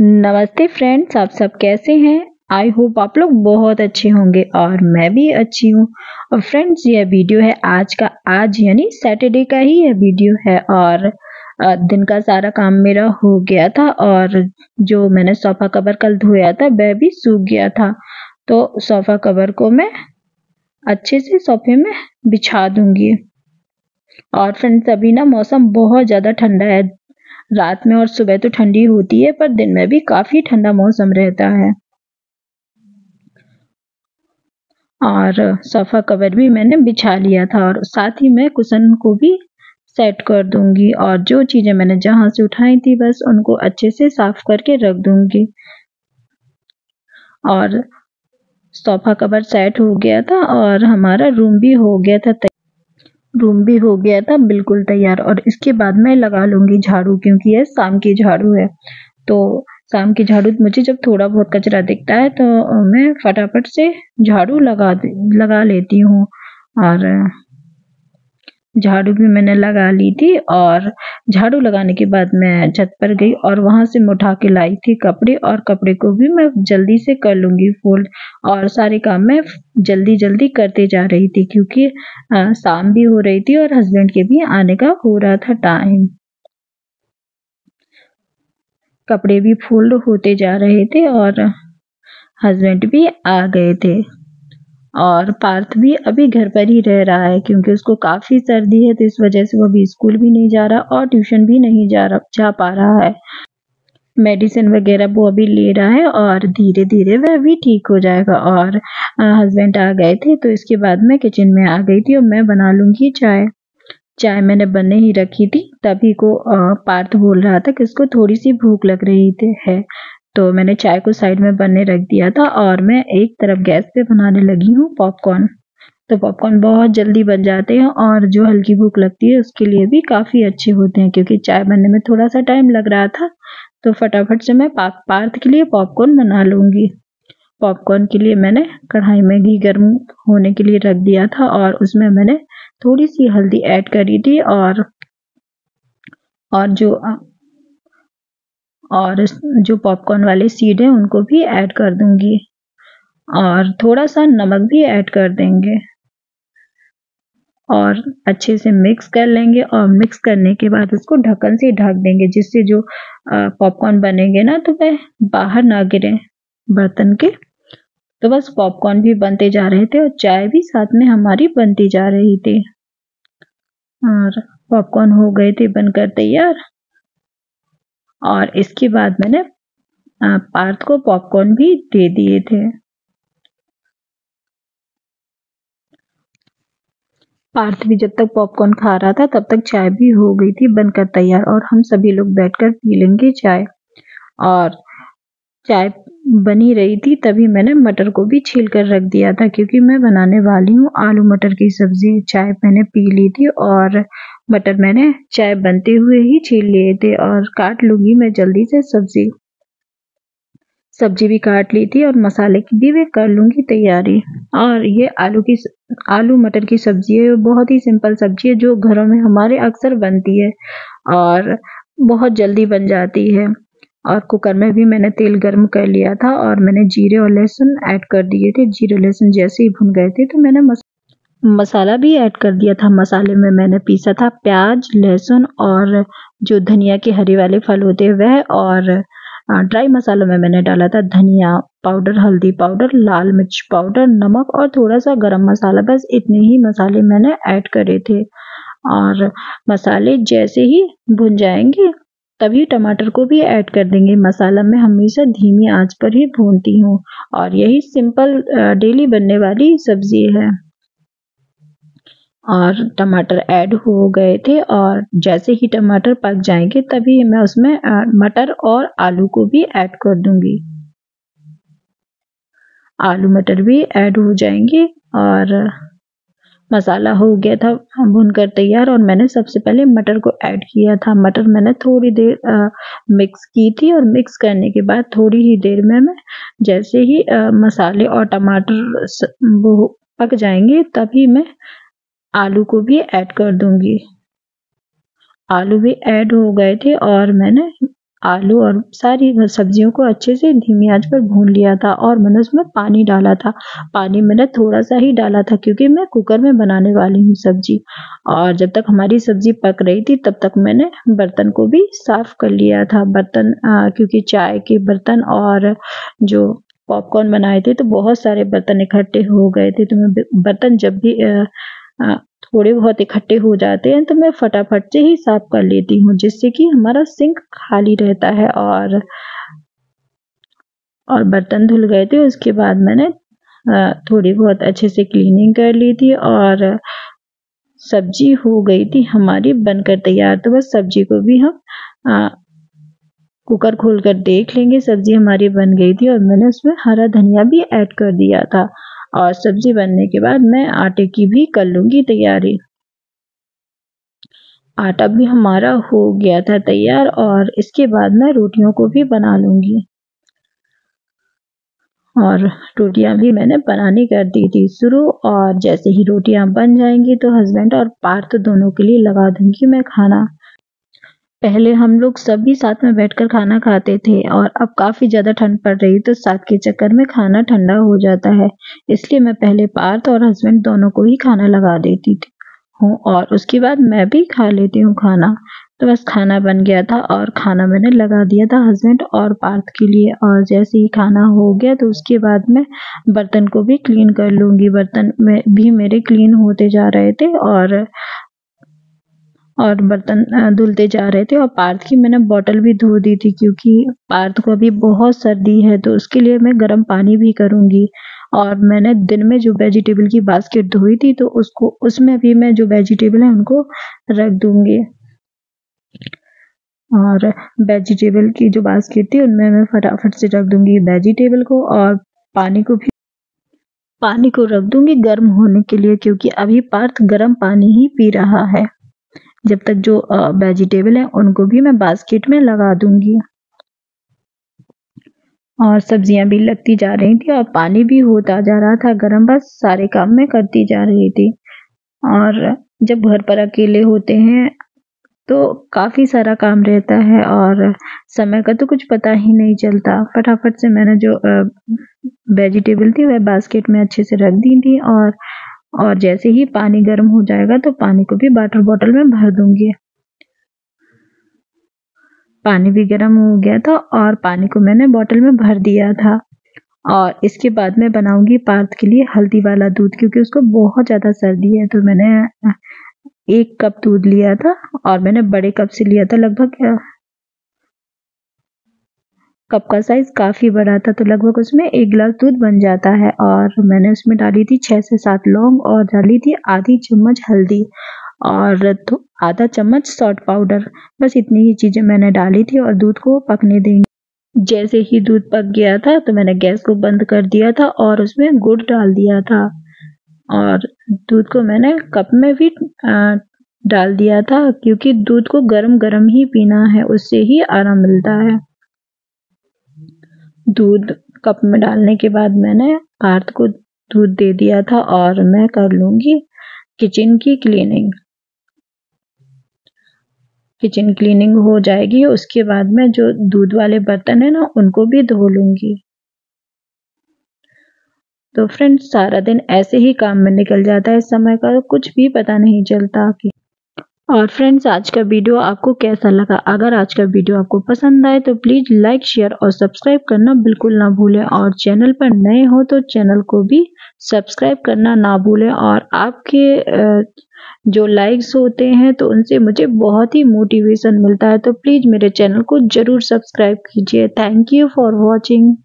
नमस्ते फ्रेंड्स, आप सब कैसे हैं? आई होप आप लोग बहुत अच्छे होंगे और मैं भी अच्छी हूँ। और फ्रेंड्स, यह वीडियो है आज का, आज यानी सैटरडे का ही यह वीडियो है और दिन का सारा काम मेरा हो गया था और जो मैंने सोफा कवर कल धोया था, वह भी सूख गया था। तो सोफा कवर को मैं अच्छे से सोफे में बिछा दूँगी। और फ्रेंड्स, अभी ना मौसम बहुत ज़्यादा ठंडा है। रात में और सुबह तो ठंडी होती है, पर दिन में भी काफ़ी ठंडा मौसम रहता है। और सोफा कवर भी मैंने बिछा लिया था और साथ ही मैं कुशन को भी सेट कर दूँगी और जो चीज़ें मैंने जहाँ से उठाई थी, बस उनको अच्छे से साफ़ करके रख दूँगी। और सोफा कवर सेट हो गया था और हमारा रूम भी हो गया था रूम भी हो गया था, बिल्कुल तैयार। और इसके बाद मैं लगा लूँगी झाड़ू, क्योंकि यह शाम की झाड़ू है। तो शाम की झाड़ू, मुझे जब थोड़ा बहुत कचरा दिखता है तो मैं फटाफट से झाड़ू लगा लगा लेती हूँ। और, झाड़ू भी मैंने लगा ली थी, और झाड़ू लगाने के बाद मैं छत पर गई और वहाँ से मैं उठा के लाई थी कपड़े और कपड़े को भी मैं जल्दी से कर लूँगी फोल्ड और सारे काम मैं जल्दी जल्दी करते जा रही थी क्योंकि शाम भी हो रही थी और हस्बैंड के भी आने का हो रहा था टाइम कपड़े भी फोल्ड होते जा रहे थे और हस्बैंड भी आ गए थे। और पार्थ भी अभी घर पर ही रह रहा है क्योंकि उसको काफ़ी सर्दी है तो इस वजह से वो अभी स्कूल भी नहीं जा रहा और ट्यूशन भी नहीं जा रहा, जा पा रहा है। मेडिसिन वगैरह वो अभी ले रहा है और धीरे धीरे वह भी ठीक हो जाएगा और हस्बैंड आ गए थे तो इसके बाद मैं किचन में आ गई थी और मैं बना लूँगी चाय। चाय मैंने बनने ही रखी थी, तभी को पार्थ बोल रहा था कि उसको थोड़ी सी भूख लग रही थी, है। तो मैंने चाय को साइड में बनने रख दिया था और मैं एक तरफ़ गैस पे बनाने लगी हूँ पॉपकॉर्न। तो पॉपकॉर्न बहुत जल्दी बन जाते हैं और जो हल्की भूख लगती है उसके लिए भी काफ़ी अच्छे होते हैं क्योंकि चाय बनने में थोड़ा सा टाइम लग रहा था। तो फटाफट से मैं पाक पार्थ के लिए पॉपकॉर्न बना लूँगी। पॉपकॉर्न के लिए मैंने कढ़ाई में घी गर्म होने के लिए रख दिया था और उसमें मैंने थोड़ी सी हल्दी ऐड करी थी और और जो और जो पॉपकॉर्न वाले सीड है, उनको भी ऐड कर दूँगी। और थोड़ा सा नमक भी ऐड कर देंगे। और अच्छे से मिक्स कर लेंगे और मिक्स करने के बाद उसको ढक्कन से ढक देंगे, जिससे जो पॉपकॉर्न बनेंगे ना तो वह बाहर ना गिरे बर्तन के। तो बस पॉपकॉर्न भी बनते जा रहे थे और चाय भी साथ में हमारी बनती जा रही थी। और पॉपकॉर्न हो गए थे बनकर तैयार। और इसके बाद मैंने पार्थ को पॉपकॉर्न भी दे दिए थे। पार्थ भी जब तक पॉपकॉर्न खा रहा था, तब तक चाय भी हो गई थी, बनकर तैयार और हम सभी लोग बैठकर पी लेंगे चाय। और चाय बनी रही थी, तभी मैंने मटर को भी छील कर रख दिया था, क्योंकि मैं बनाने वाली हूँ। आलू मटर की सब्ज़ी चाय मैंने पी ली थी और मटर मैंने चाय बनते हुए ही छील लिए थे और काट लूँगी मैं जल्दी से सब्ज़ी। सब्ज़ी भी काट ली थी और मसाले की भी मैं कर लूँगी तैयारी। और ये आलू की आलू मटर की सब्ज़ी है, बहुत ही सिंपल सब्ज़ी है, जो घरों में हमारे अक्सर बनती है और बहुत जल्दी बन जाती है। और कुकर में भी मैंने तेल गर्म कर लिया था और मैंने जीरे और लहसुन ऐड कर दिए थे। जीरे लहसुन जैसे ही भुन गए थे तो मैंने मस मसाला भी ऐड कर दिया था। मसाले में मैंने पीसा था प्याज, लहसुन और जो धनिया के हरे वाले फल होते हैं वह और ड्राई मसालों में मैंने डाला था धनिया पाउडर हल्दी पाउडर लाल मिर्च पाउडर नमक और थोड़ा सा गरम मसाला। बस इतने ही मसाले मैंने ऐड करे थे। और मसाले जैसे ही भुन जाएँगे तभी टमाटर को भी ऐड कर देंगे। मसाला मैं हमेशा धीमी आँच पर ही भूनती हूँ और यही सिंपल डेली बनने वाली सब्ज़ी है। और टमाटर ऐड हो गए थे और जैसे ही टमाटर पक जाएँगे तभी मैं उसमें मटर और आलू को भी ऐड कर दूँगी। आलू मटर भी ऐड हो जाएँगे और मसाला हो गया था भुनकर तैयार और मैंने सबसे पहले मटर को ऐड किया था। मटर मैंने थोड़ी देर आ, मिक्स की थी और मिक्स करने के बाद थोड़ी ही देर में मैं जैसे ही आ, मसाले और टमाटर वो पक जाएँगे तभी मैं आलू को भी ऐड कर दूँगी। आलू भी ऐड हो गए थे और मैंने आलू और सारी सब्जियों को अच्छे से धीमी आँच पर भून लिया था और मैंने उसमें पानी डाला था। पानी मैंने थोड़ा सा ही डाला था क्योंकि मैं कुकर में बनाने वाली हूँ सब्ज़ी। और जब तक हमारी सब्ज़ी पक रही थी तब तक मैंने बर्तन को भी साफ़ कर लिया था। बर्तन आ, क्योंकि चाय के बर्तन और जो पॉपकॉर्न बनाए थे तो बहुत सारे बर्तन इकट्ठे हो गए थे। तो मैं बर्तन जब भी आ, आ, थोड़े बहुत इकट्ठे हो जाते हैं तो मैं फटाफट से ही साफ़ कर लेती हूँ, जिससे कि हमारा सिंक खाली रहता है और और बर्तन धुल गए थे। उसके बाद मैंने थोड़ी बहुत अच्छे से क्लीनिंग कर ली थी और सब्ज़ी हो गई थी हमारी बनकर तैयार। तो बस सब्ज़ी को भी हम कुकर खोलकर देख लेंगे, सब्ज़ी हमारी बन गई थी और मैंने उसमें हरा धनिया भी ऐड कर दिया था। और सब्ज़ी बनने के बाद मैं आटे की भी कर लूँगी तैयारी। आटा भी हमारा हो गया था तैयार और इसके बाद मैं रोटियों को भी बना लूँगी। और रोटियाँ भी मैंने बनानी कर दी थी शुरू और जैसे ही रोटियाँ बन जाएँगी तो हस्बैंड और पार्थ दोनों के लिए लगा दूँगी मैं खाना। पहले हम लोग सभी साथ में बैठकर खाना खाते थे और अब काफ़ी ज़्यादा ठंड पड़ रही तो साथ के चक्कर में खाना ठंडा हो जाता है। इसलिए मैं पहले पार्थ और हस्बैंड दोनों को ही खाना लगा देती थी। हूँ, और उसके बाद मैं भी खा लेती हूँ खाना। तो बस खाना बन गया था और खाना मैंने लगा दिया था हस्बैंड और पार्थ के लिए। और जैसे ही खाना हो गया तो उसके बाद मैं बर्तन को भी क्लीन कर लूँगी। बर्तन में भी मेरे क्लीन होते जा रहे थे और और बर्तन धुलते जा रहे थे और पार्थ की मैंने बॉटल भी धो दी थी क्योंकि पार्थ को अभी बहुत सर्दी है तो उसके लिए मैं गर्म पानी भी करूँगी। और मैंने दिन में जो वेजिटेबल की बास्केट धोई थी तो उसको, उसमें भी मैं जो वेजिटेबल है उनको रख दूँगी। और वेजिटेबल की जो बास्केट थी उनमें मैं फटाफट से रख दूँगी वेजिटेबल को और पानी को भी, पानी को रख दूँगी गर्म होने के लिए क्योंकि अभी पार्थ गर्म पानी ही पी रहा है। जब तक जो वेजिटेबल है, उनको भी मैं बास्केट में लगा दूँगी। और सब्ज़ियाँ भी लगती जा रही थी और पानी भी होता जा रहा था गर्म, बस सारे काम मैं करती जा रही थी। और जब घर पर अकेले होते हैं तो काफ़ी सारा काम रहता है और समय का तो कुछ पता ही नहीं चलता। फटाफट से मैंने जो वेजिटेबल थी, वह बास्केट में अच्छे से रख दी थी और और जैसे ही पानी गर्म हो जाएगा तो पानी को भी वाटर बॉटल में भर दूँगी। पानी भी गर्म हो गया था और पानी को मैंने बॉटल में भर दिया था। और इसके बाद मैं बनाऊँगी पार्थ के लिए हल्दी वाला दूध क्योंकि उसको बहुत ज़्यादा सर्दी है तो मैंने एक कप दूध लिया था और मैंने बड़े कप से लिया था, लगभग कप का साइज़ काफ़ी बड़ा था तो लगभग उसमें एक गिलास दूध बन जाता है और मैंने उसमें डाली थी छः से सात लौंग और डाली थी आधी चम्मच हल्दी और तो आधा चम्मच सॉल्ट पाउडर बस इतनी ही चीज़ें मैंने डाली थी और दूध को पकने देंगे। जैसे ही दूध पक गया था तो मैंने गैस को बंद कर दिया था और उसमें गुड़ डाल दिया था। और दूध को मैंने कप में भी डाल दिया था, क्योंकि दूध को गरम गरम ही पीना है, उससे ही आराम मिलता है। दूध कप में डालने के बाद मैंने पार्थ को दूध दे दिया था और मैं कर लूँगी किचन की क्लीनिंग किचन क्लीनिंग हो जाएगी, उसके बाद में जो दूध वाले बर्तन है ना, उनको भी धो लूँगी। तो फ्रेंड्स सारा दिन ऐसे ही काम में निकल जाता है, समय का कुछ भी पता नहीं चलता कि और फ्रेंड्स आज का वीडियो आपको कैसा लगा? अगर आज का वीडियो आपको पसंद आए तो प्लीज़ लाइक शेयर और सब्सक्राइब करना बिल्कुल ना भूलें। और चैनल पर नए हो तो चैनल को भी सब्सक्राइब करना ना भूलें। और आपके जो लाइक्स होते हैं तो उनसे मुझे बहुत ही मोटिवेशन मिलता है। तो प्लीज़ मेरे चैनल को ज़रूर सब्सक्राइब कीजिए। Thank you for watching